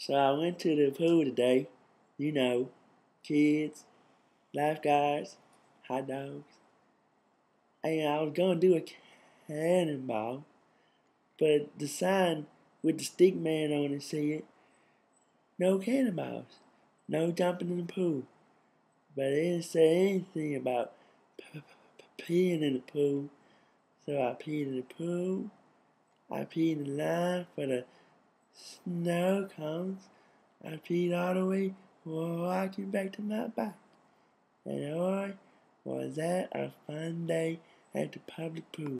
So I went to the pool today. You know, kids, lifeguards, hot dogs. And I was gonna do a cannonball, but the sign with the stick man on it said, no cannonballs, no jumping in the pool. But it didn't say anything about peeing in the pool. So I peed in the pool. I peed in line for the snow comes. I peed all the way walking back to my bike. And boy, was that a fun day at the public pool.